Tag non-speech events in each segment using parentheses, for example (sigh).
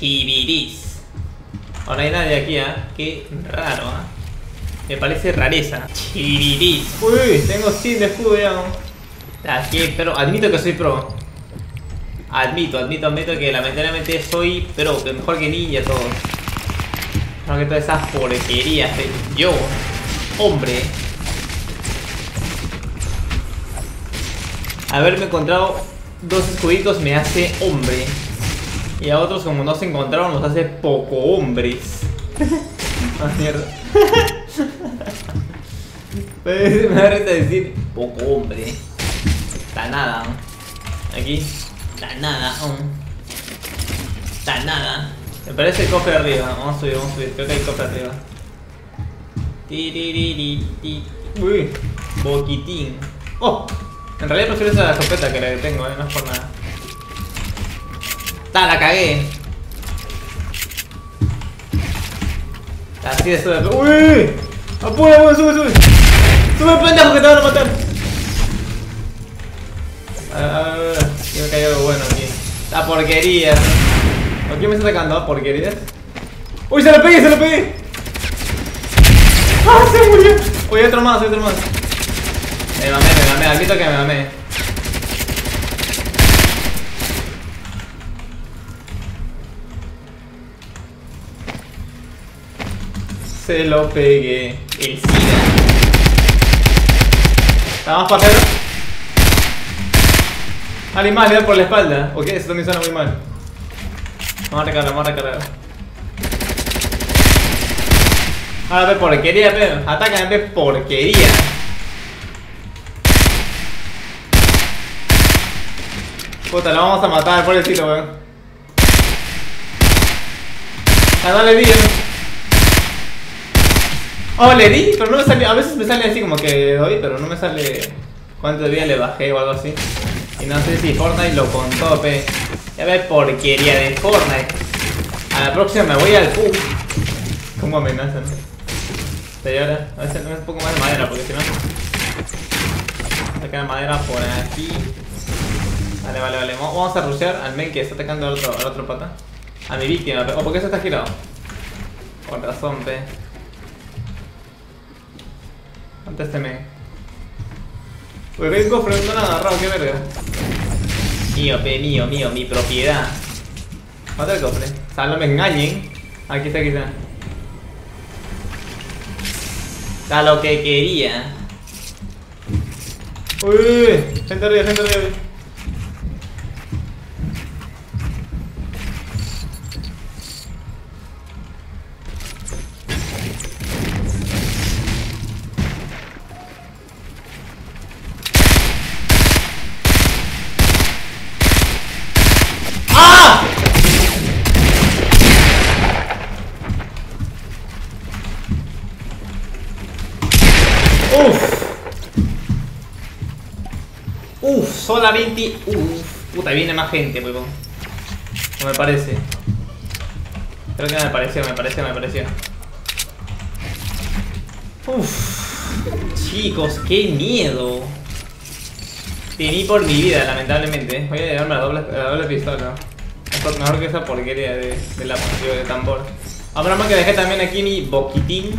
Chibiris. Ahora hay nadie aquí, ¿ah? Qué raro, ¿ah? Me parece rareza. Chibiris. Uy, tengo 100 de escudo. Aquí, pero admito que soy pro. Admito, admito, admito que lamentablemente soy pro, que mejor que ninja todo. No que todas esas porquerías de yo, hombre. Haberme encontrado dos escuditos me hace hombre. Y a otros como no se encontraron nos hace poco hombres. (laughs) ah, mierda. (laughs) me da risa decir poco hombre. Está nada. Aquí. Está nada. Está nada. Me parece el cofre arriba. Vamos a subir, vamos a subir. Creo que hay cofre arriba. Uy. Boquitín. Oh. En realidad prefiero esa escopeta que la que tengo, eh. No es por nada. ¡Ta! La cagué. Así de sube. ¡Uy! ¡Apura, apura! ¡Sube, sube! ¡Sube, pendejo, que te van a matar! Ah, yo me cayó algo bueno aquí. La porquería. ¿Por qué me está atacando? ¿Porquerías? ¡Uy, se lo pegué, se lo pegué! ¡Ah, se murió! Uy, otro más, otro más. Me mamé, me mamé, admito que me mamé. Se lo pegué. El SIDA. ¿Está más patero? Alguien más le da por la espalda. Ok, eso también suena muy mal. Vamos a recargar, vamos a recargar. Ahora ve porquería, ve. Atacan ve porquería. Puta, lo vamos a matar, pobrecito, weón. Ah, no le di, Oh, le di, pero no me sale. A veces me sale así como que doy, pero no me sale cuánto vida le bajé o algo así. Y no sé si Fortnite lo contó, pe. Ya ves porquería de Fortnite. A la próxima me voy al pub. ¿Cómo amenazan? Señora, a veces no es un poco más de madera, porque si no. Sacar madera por aquí. Vale, vale, vale. Vamos a rushear al men que está atacando al otro, al otro pata. A mi víctima. ¿O por qué se está girado? Por razón, pe. Men. Uy, hay cofre, no han agarrado, qué verga. Mío, pe, mío, mío, mi propiedad. Mata el cofre. O sea, no me engañen. Aquí está, aquí está. Está lo que quería. Uy, uy, uy. Gente arriba, gente arriba. Uf, solamente. Uf. Puta, viene más gente, huevón. No me parece. Creo que me pareció, me pareció, me pareció. Uf. Chicos, qué miedo. Temí por mi vida, lamentablemente. Voy a llevarme la doble, la doble pistola. Mejor, mejor que esa porquería de, de la de tambor. Ahora más que dejé también aquí mi boquitín.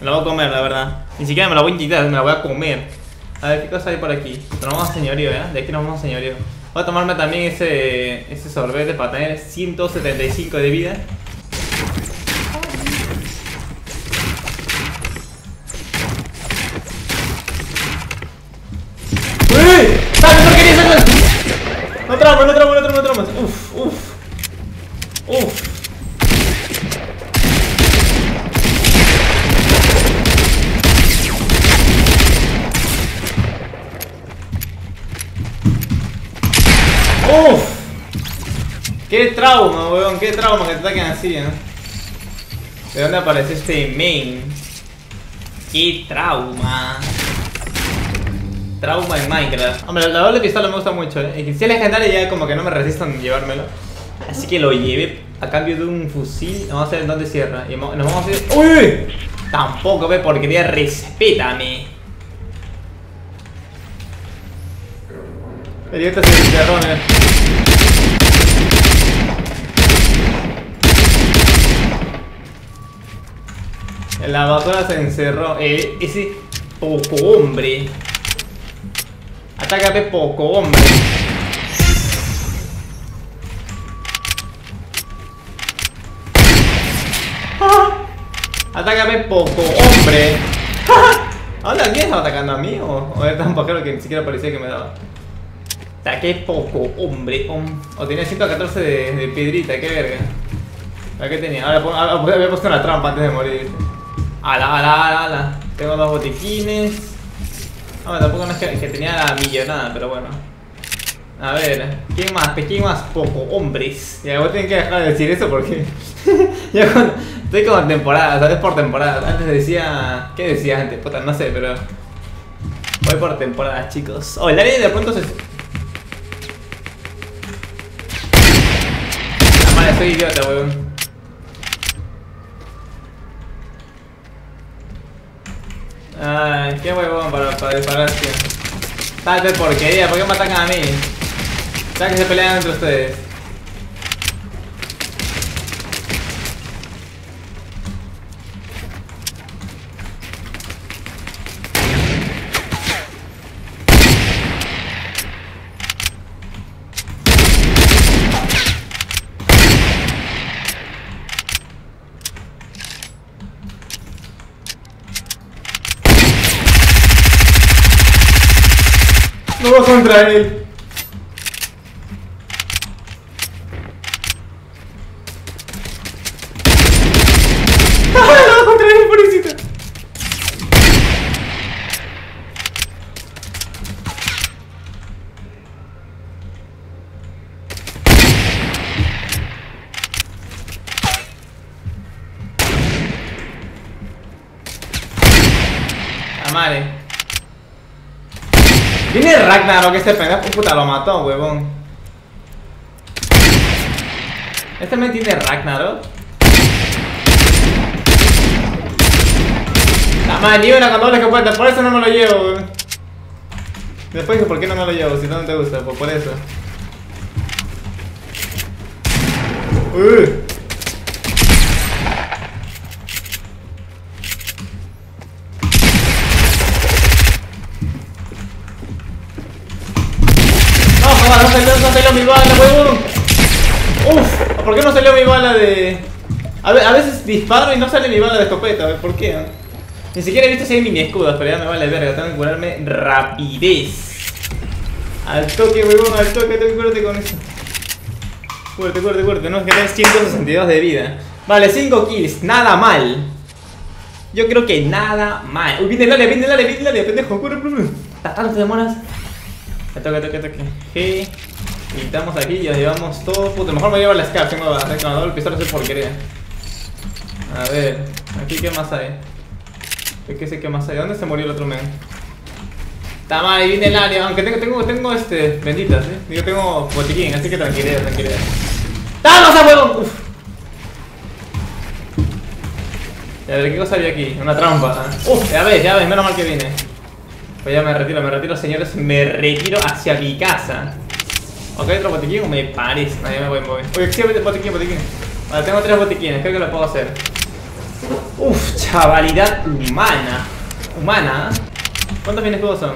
Me la voy a comer, la verdad. Ni siquiera me la voy a inyectar, me la voy a comer. A ver, ¿qué cosa hay por aquí? Nos vamos a señorío, ¿eh? De aquí nos vamos a señorío. Voy a tomarme también ese, ese sorbete para tener 175 de vida. ¡Uy! ¡Sale, porquería, sale! No tramo, no tramo, no tramo, no tramo. Uf, uf. Uf. ¡Uf! ¡Qué trauma, weón! ¡Qué trauma que te ataquen así, eh! ¿De dónde apareció este main? ¡Qué trauma! Trauma en Minecraft. Hombre, la doble pistola me gusta mucho, eh. Si es legendario ya como que no me resisto en llevármelo. Así que lo llevé a cambio de un fusil. Vamos a ver dónde cierra. Y nos vamos a ir. ¡Uy! Tampoco, ve, porque respétame. Heridas y chicharrones. La basura se encerró. Eh, ese poco hombre. Atácate poco hombre. Atácame poco hombre. ¿Ahora alguien estaba atacando a mí? ¿O, o era tan pajero que ni siquiera parecía que me daba? Ataque poco hombre. O tenía 114 de, de piedrita, qué verga. ¿A qué tenía? Ahora, había puesto una trampa antes de morir. Ala, ala, ala, ala. Tengo dos botiquines. No, tampoco no es que, tenía la millonada, pero bueno. A ver, ¿quién más? ¿Quién más? Poco, hombres. Ya, vos tenés que dejar de decir eso porque. (laughs) ya cuando. Estoy como temporada, ¿sabes? Por temporada. Antes decía. ¿Qué decía antes? Puta, no sé, pero. Voy por temporada, chicos. Oh, el área de pronto se. Soy idiota, weón. Ay, qué huevón para, para disparar, tío. Porquería, ¿por qué me atacan a mí? Ya que se pelean entre ustedes. Va contra él. no va contra él, pobrecito. Amare. Viene Ragnarok este pendejo, puta, lo mató, huevón. Este me tiene Ragnarok. La madre, ni una con que puerta, por eso no me lo llevo. Después dije, ¿por qué no me lo llevo? Si no, te gusta, pues por eso. Uh. Mi bala, huevón. Uf, ¿por qué no salió mi bala de...? A, veces disparo y no sale mi bala de escopeta, ¿por qué? Ni siquiera he visto si hay mini escudos, pero ya me vale verga, tengo que curarme rapidez. Al toque, huevón, al toque, tengo que curarte con eso. Cuerte, cuerte, cuerte, no, es que tenés 162 de vida. Vale, 5 kills, nada mal. Yo creo que nada mal. Uy, viene el área, viene el área, viene el área, pendejo, corre. ¿Tanto te demoras? Toque, toque, toque. G. Quitamos aquí y ya llevamos todo. Puto, mejor me llevo la SCAR. Tengo la el pistola, por porquería. A ver, aquí qué más hay. ¿Qué sé qué más hay? ¿Dónde se murió el otro men? Mal, ahí viene el área. Aunque tengo, tengo, tengo este. Benditas, eh. Yo tengo botiquín, así que tranquilidad, tranquilidad. ¡Vamos a huevo! Uf. a ver, ¿qué cosa había aquí? Una trampa. Uf, ya ves, ya ves, menos mal que vine. Pues ya me retiro, me retiro, señores. Me retiro hacia mi casa. ¿Ok, otro botiquín o me parece? Ya me voy, me voy. Oye, sí, botiquín, botiquín. Vale, tengo tres botiquines, creo que lo puedo hacer. Uf, chavalidad humana. Humana. ¿Cuántos escudos son?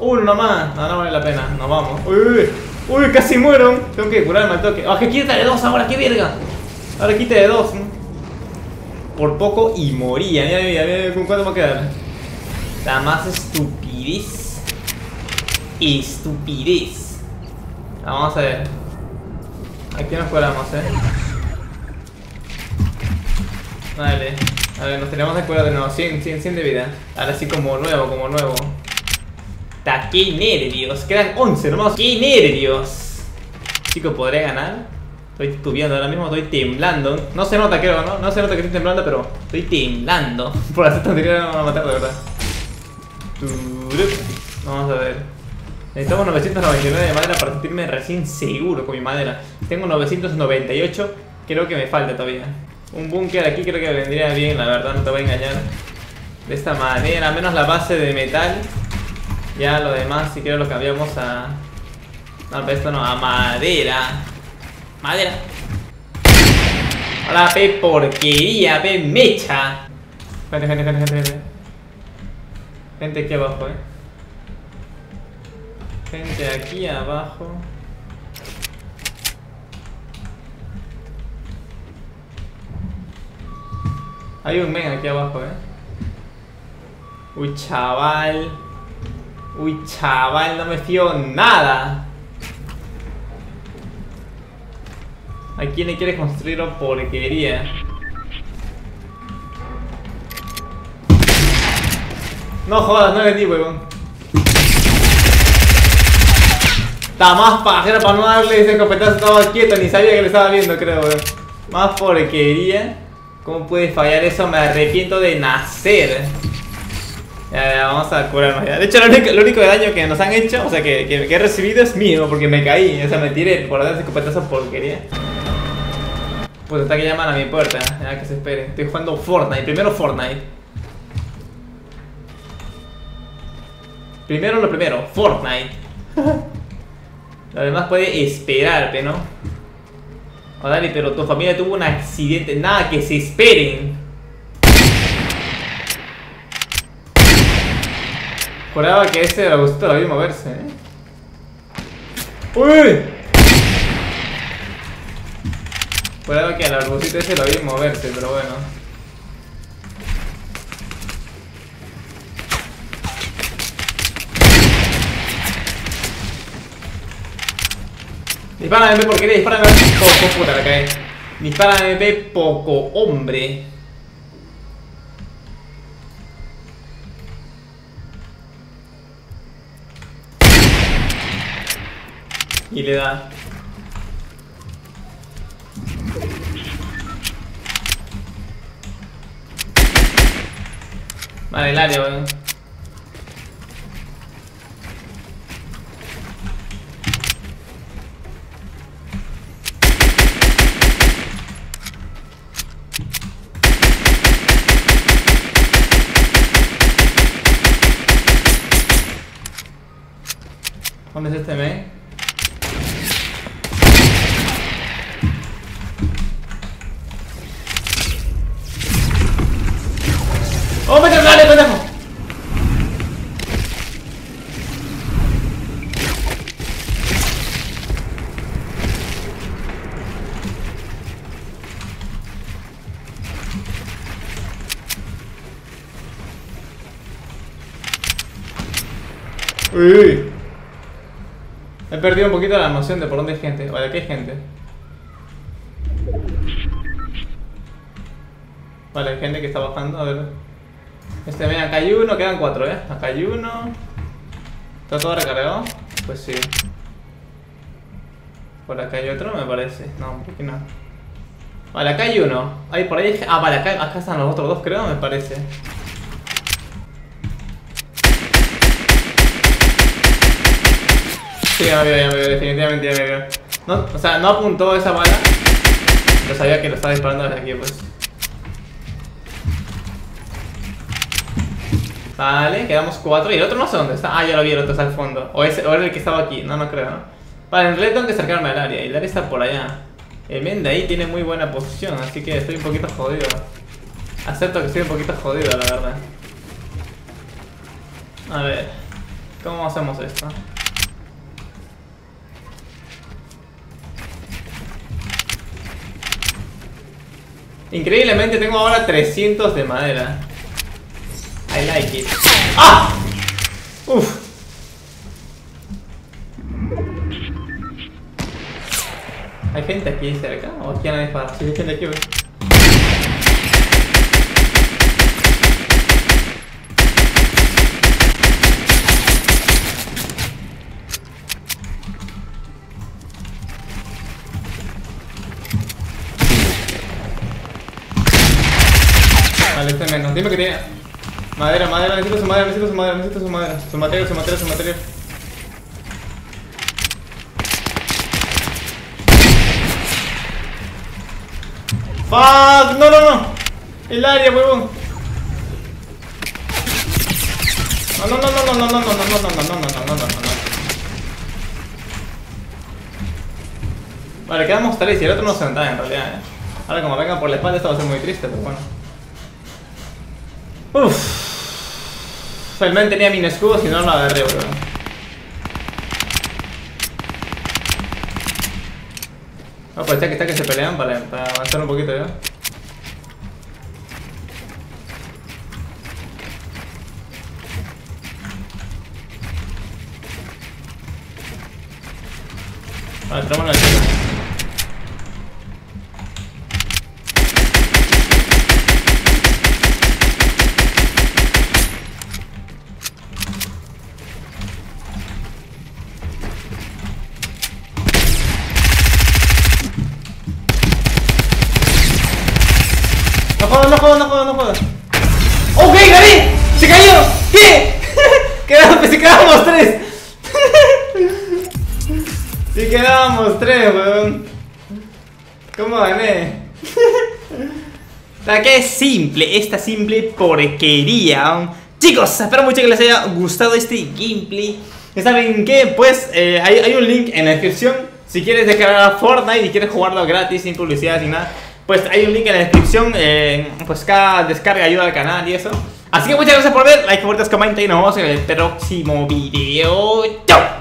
Uno nomás. No, no vale la pena. Nos vamos. Uy, uy, uy, casi muero. Tengo que curarme al toque. ¡Ah, que quita de dos ahora! ¡Qué verga! Ahora quita de dos. Por poco y moría. Mira, mira, mira, ¿con cuánto va a quedar? La más estupidez. Estupidez. Vamos a ver. Aquí nos colamos, eh. Vale. A ver, nos tenemos de cuidar de nuevo. 100, 100, 100 de vida. Ahora sí como nuevo, como nuevo. Ta, qué nervios. Quedan 11 nomás. Qué nervios. Chicos, ¿podré ganar? Estoy estudiando ahora mismo, estoy temblando. No se nota, creo, ¿no? No se nota que estoy temblando, pero estoy temblando. (laughs) Por hacer tontería no me van a matar, de verdad. Vamos a ver. Necesitamos 999 de madera para sentirme recién seguro con mi madera. Tengo 998, creo que me falta todavía. Un búnker aquí creo que vendría bien, la verdad, no te voy a engañar. De esta manera, menos la base de metal. Ya lo demás, si quiero lo cambiamos a... No, pero esto no, a madera. Madera. Hola, pe porquería, pe mecha. Gente, gente, gente, gente, gente. Gente aquí abajo, eh. Gente aquí abajo. Hay un men aquí abajo, eh. Uy, chaval. Uy, chaval, no me fío nada. ¿A quién le quieres construir o porquería? No jodas, no le di, weón. Más pajera para no darle ese escopetazo, estaba quieto, ni sabía que le estaba viendo, creo, weón. Más porquería. ¿Cómo puede fallar eso? Me arrepiento de nacer. Ya, ya, vamos a curarnos ya. De hecho, lo único, lo daño que nos han hecho, o sea, que, que, he recibido es mío, porque me caí. O sea, me tiré por dar ese escopetazo porquería. Pues está que llaman a mi puerta, ya que se espere. Estoy jugando Fortnite, primero Fortnite. Primero lo primero, Fortnite. (laughs) lo demás puede esperarte, ¿no? Oh, dale, pero tu familia tuvo un accidente. Nada, que se esperen. Juraba que ese arbustito lo vi moverse, ¿eh? ¡Uy! Juraba que al arbustito ese lo vi moverse, pero bueno. Dispara MP porquería, dispara MP poco, puta la cae. Dispara MP poco, hombre. Y le da. Vale, el área, weón. Vamos descer também. Oh, meu Deus, meu Deus, Ui. He perdido un poquito la emoción de por dónde hay gente. Vale, aquí hay gente. Vale, hay gente que está bajando, a ver. Este, ven, acá hay uno, quedan cuatro, ¿eh? Acá hay uno. ¿Está todo recargado? Pues sí. Por acá hay otro, me parece. No, por aquí no. Vale, acá hay uno. Ahí por ahí. Ah, vale, acá están los otros dos, creo, me parece. Sí, ya me veo, ya me veo, definitivamente ya me veo. No, o sea, no apuntó esa bala. Pero sabía que lo estaba disparando desde aquí, pues. Vale, quedamos cuatro. Y el otro no sé dónde está. Ah, ya lo vi, el otro está al fondo. O, ese, o el que estaba aquí. No, no creo. ¿no? Vale, en realidad tengo que acercarme al área. Y el área está por allá. El men de ahí tiene muy buena posición. Así que estoy un poquito jodido. Acepto que estoy un poquito jodido, la verdad. A ver. ¿Cómo hacemos esto? Increíblemente tengo ahora 300 de madera. I like it. ¡Ah! Uf. ¿Hay gente aquí cerca? ¿O aquí nadie para? Sí, hay gente aquí, Dime que tiene. Madera, madera, necesito su madera, necesito su madera, necesito su madera. Su material, su material, su material. ¡Fuck! ¡No, no, no! El área, huevón. No, no, no, no, no, no, no, no, no, no, no, no, no, no, no. Vale, quedamos tres y el otro no se en realidad, eh. Ahora como vengan por la espalda esto va a ser muy triste, pero bueno. Uff. El tenía min escudo, si no lo agarré, bro. No, pues está que está que se pelean para, para avanzar un poquito ya. Vale, entramos en el quedábamos tres, weón. ¿Cómo gané? (laughs) La que es simple, esta simple porquería. Chicos, espero mucho que les haya gustado este gameplay. Saben que, pues, eh, hay, un link en la descripción. Si quieres descargar Fortnite y quieres jugarlo gratis, sin publicidad, sin nada, pues hay un link en la descripción. eh, pues cada descarga ayuda al canal y eso. Así que muchas gracias por ver, like, favoritos, comenta y nos vemos en el próximo video. ¡Chao!